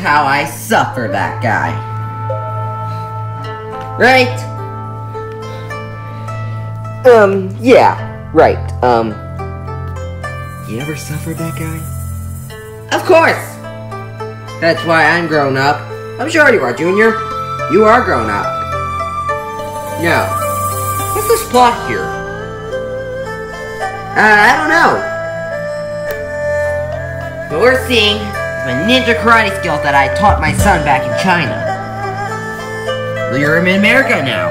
how I suffer that guy. Right? Um, yeah, right. Um, You ever suffered that guy? Of course! That's why I'm grown up. I'm sure you are, Junior. You are grown up. Now, what's this plot here? Uh, I don't know. But we're seeing is my ninja karate skills that I taught my son back in China. You're in America now.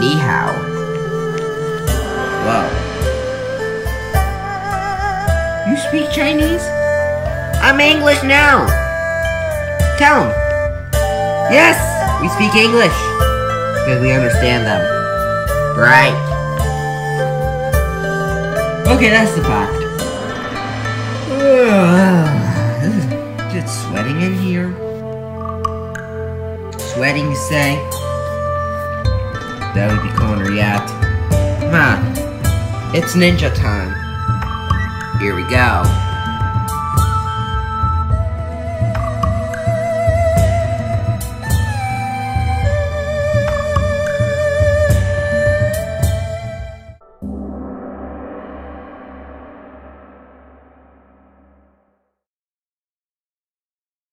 Ni hao. Whoa. You speak Chinese? I'm English now. Tell him. Yes, we speak English. Because we understand them. Right. Okay, that's the fact. Sweating in here. Sweating, you say? That would be Connor yet. On. It's ninja time. Here we go.